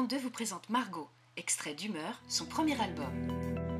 2 vous présente Margot, extrait d'Humeur, son premier album.